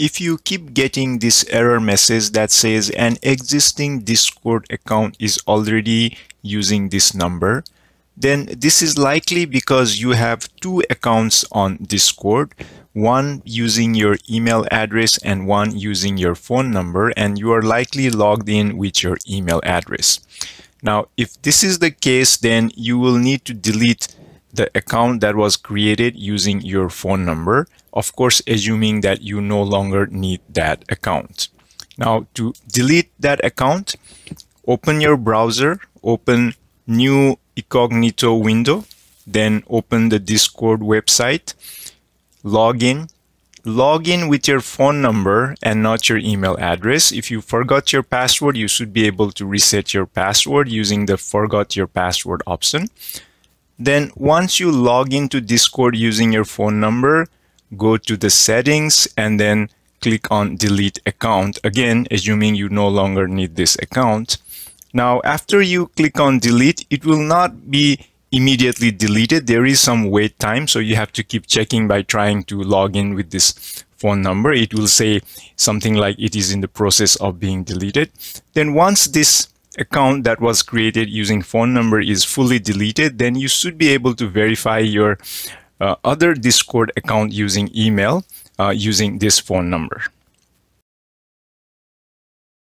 if you keep getting this error message that says an existing Discord account is already using this number, then this is likely because you have two accounts on Discord, one using your email address and one using your phone number, and you are likely logged in with your email address. Now, if this is the case, then you will need to delete the account that was created using your phone number, of course, assuming that you no longer need that account. Now, to delete that account, open your browser, open new incognito window, then open the Discord website, log in, log in with your phone number and not your email address. If you forgot your password, you should be able to reset your password using the forgot your password option. Then once you log into Discord using your phone number, go to the settings and then click on delete account. Again, assuming you no longer need this account. Now, after you click on delete, it will not be immediately deleted. There is some wait time, so you have to keep checking by trying to log in with this phone number. It will say something like it is in the process of being deleted. Then once this account that was created using phone number is fully deleted, then you should be able to verify your uh, other Discord account using email uh, using this phone number.